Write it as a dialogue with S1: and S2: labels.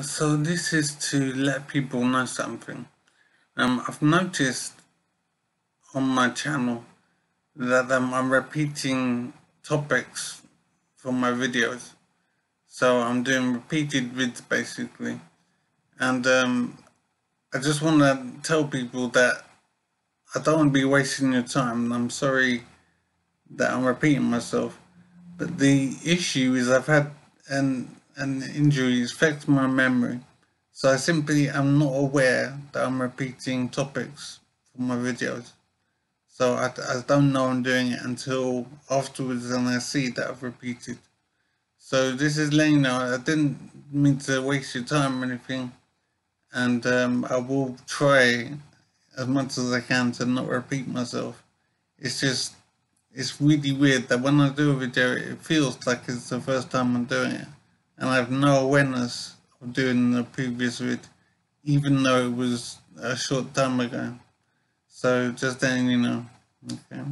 S1: So this is to let people know something. Um, I've noticed on my channel that um, I'm repeating topics from my videos. So I'm doing repeated vids basically. And um, I just want to tell people that I don't want to be wasting your time. I'm sorry that I'm repeating myself. But the issue is I've had an and injuries affect my memory, so I simply am not aware that I'm repeating topics from my videos. So I, I don't know I'm doing it until afterwards and I see that I've repeated. So this is letting you know I didn't mean to waste your time or anything and um, I will try as much as I can to not repeat myself. It's just, it's really weird that when I do a video it feels like it's the first time I'm doing it and I have no awareness of doing the previous vid, even though it was a short time ago. So just letting you know. Okay.